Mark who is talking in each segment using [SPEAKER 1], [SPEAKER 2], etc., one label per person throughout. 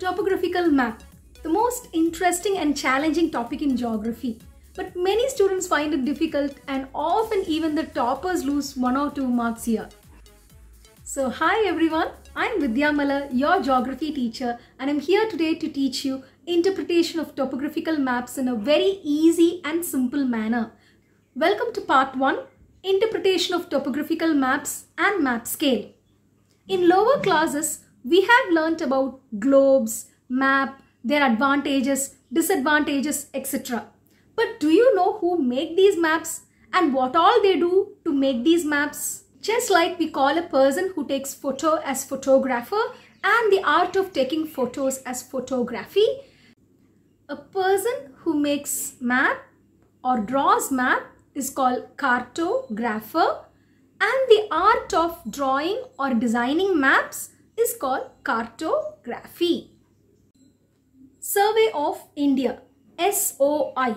[SPEAKER 1] Topographical map, the most interesting and challenging topic in geography. But many students find it difficult and often even the toppers lose one or two marks here. So hi everyone, I'm Vidhyamalar, your geography teacher and I'm here today to teach you interpretation of topographical maps in a very easy and simple manner. Welcome to part 1, interpretation of topographical maps and map scale. In lower classes, we have learnt about globes, map, their advantages, disadvantages, etc. But do you know who make these maps and what all they do to make these maps? Just like we call a person who takes photo as photographer and the art of taking photos as photography, a person who makes map or draws map is called cartographer and the art of drawing or designing maps is called cartography. Survey of India SOI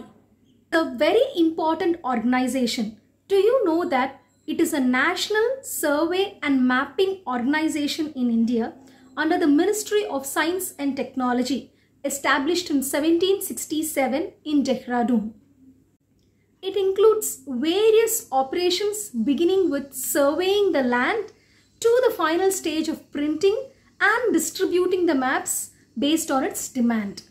[SPEAKER 1] a very important organization. Do you know that it is a national survey and mapping organization in India under the Ministry of Science and Technology established in 1767 in Dehradun. It includes various operations beginning with surveying the land to the final stage of printing and distributing the maps based on its demand.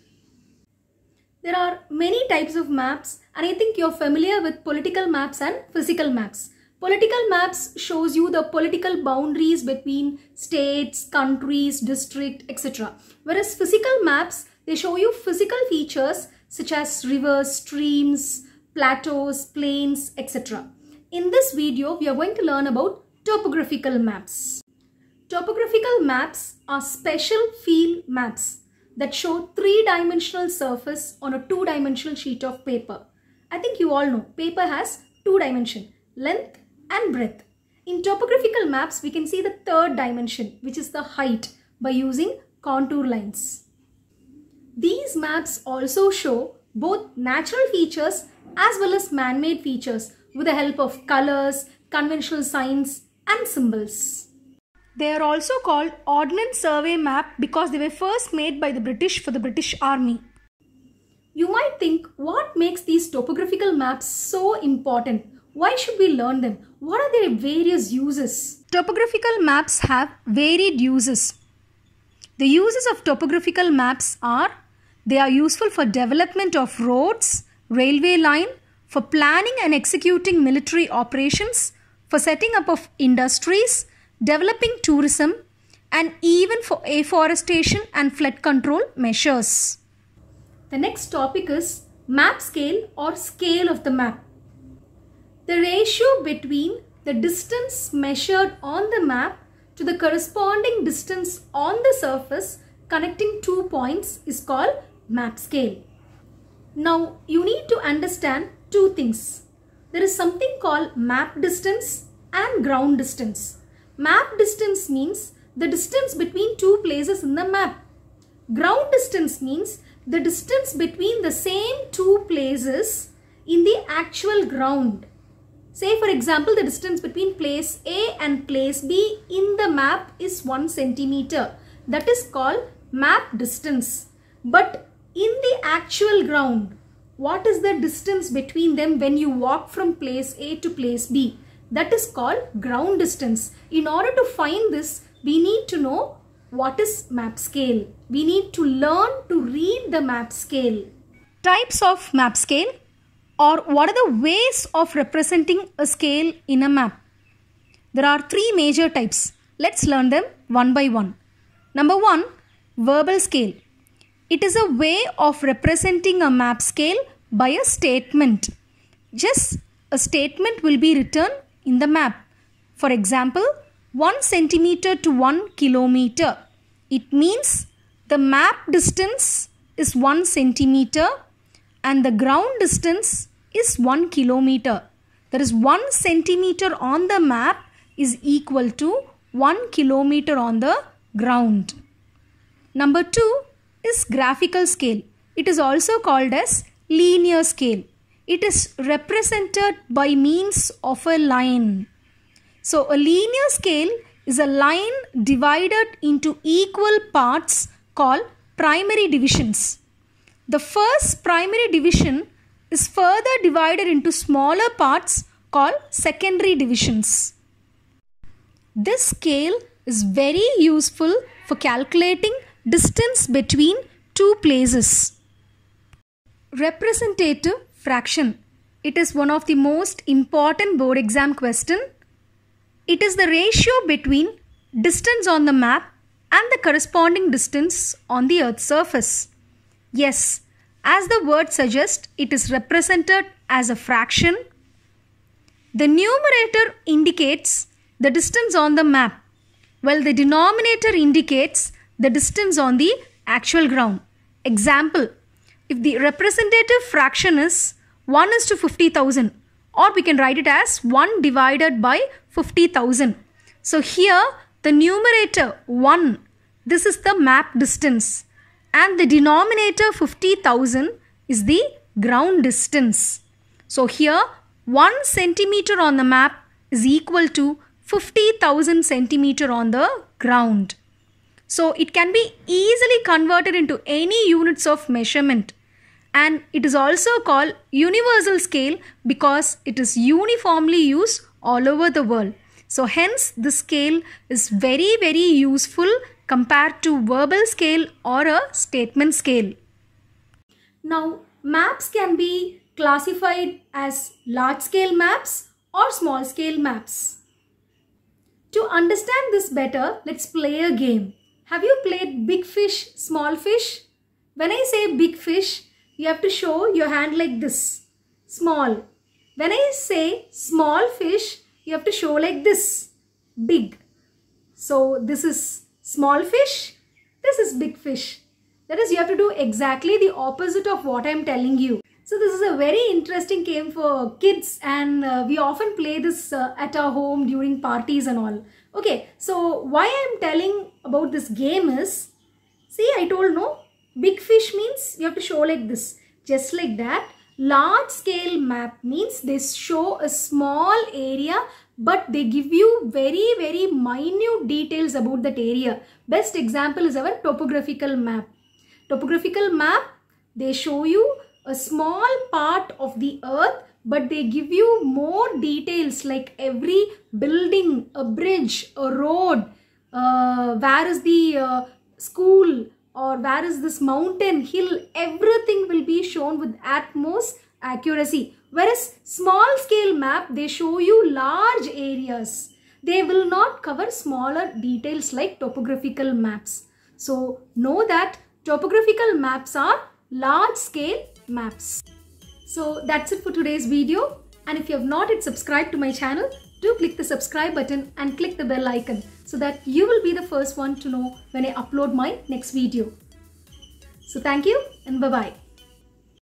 [SPEAKER 1] There are many types of maps and I think you're familiar with political maps and physical maps. Political maps shows you the political boundaries between states, countries, district, etc. Whereas physical maps, they show you physical features such as rivers, streams, plateaus, plains, etc. In this video, we are going to learn about topographical maps. Topographical maps are special field maps that show three-dimensional surface on a two-dimensional sheet of paper. I think you all know paper has two dimension, length and breadth. In topographical maps, we can see the third dimension, which is the height by using contour lines. These maps also show both natural features as well as man-made features with the help of colors, conventional signs and symbols. They are also called Ordnance Survey Map because they were first made by the British for the British Army. You might think what makes these topographical maps so important? Why should we learn them? What are their various uses? Topographical maps have varied uses. The uses of topographical maps are they are useful for development of roads, railway line, for planning and executing military operations, for setting up of industries, developing tourism, and even for afforestation and flood control measures. The next topic is map scale or scale of the map. The ratio between the distance measured on the map to the corresponding distance on the surface connecting two points is called map scale. Now you need to understand two things. There is something called map distance and ground distance. Map distance means the distance between two places in the map. Ground distance means the distance between the same two places in the actual ground. Say for example the distance between place A and place B in the map is 1 centimeter. That is called map distance. But in the actual ground, what is the distance between them when you walk from place A to place B? That is called ground distance. In order to find this, we need to know what is map scale. We need to learn to read the map scale. Types of map scale or what are the ways of representing a scale in a map? There are three major types. Let's learn them one by one. Number one, verbal scale. It is a way of representing a map scale by a statement. Just a statement will be written in the map. For example, 1 centimeter to 1 kilometer. It means the map distance is 1 centimeter and the ground distance is 1 kilometer. That is 1 centimeter on the map is equal to 1 kilometer on the ground. Number 2 is graphical scale. It is also called as linear scale it is represented by means of a line. So a linear scale is a line divided into equal parts called primary divisions. The first primary division is further divided into smaller parts called secondary divisions. This scale is very useful for calculating distance between two places. Representative fraction. It is one of the most important board exam question. It is the ratio between distance on the map and the corresponding distance on the earth's surface. Yes, as the word suggests, it is represented as a fraction. The numerator indicates the distance on the map, while the denominator indicates the distance on the actual ground. Example, if the representative fraction is 1 is to 50,000 or we can write it as 1 divided by 50,000. So here the numerator 1, this is the map distance and the denominator 50,000 is the ground distance. So here 1 centimeter on the map is equal to 50,000 centimeter on the ground. So it can be easily converted into any units of measurement and it is also called universal scale because it is uniformly used all over the world. So hence the scale is very very useful compared to verbal scale or a statement scale. Now maps can be classified as large scale maps or small scale maps. To understand this better, let's play a game. Have you played big fish, small fish? When I say big fish, you have to show your hand like this, small. When I say small fish, you have to show like this, big. So this is small fish, this is big fish. That is, you have to do exactly the opposite of what I am telling you. So this is a very interesting game for kids and uh, we often play this uh, at our home during parties and all. Okay, so why I am telling about this game is, see I told no, big fish means you have to show like this. Just like that, large scale map means they show a small area but they give you very very minute details about that area. Best example is our topographical map. Topographical map, they show you a small part of the earth but they give you more details like every building, a bridge, a road, uh, where is the uh, school or where is this mountain, hill, everything will be shown with utmost accuracy. Whereas small scale map, they show you large areas. They will not cover smaller details like topographical maps. So know that topographical maps are large scale maps. So that's it for today's video. And if you have not yet subscribed to my channel, do click the subscribe button and click the bell icon so that you will be the first one to know when I upload my next video. So thank you and bye-bye.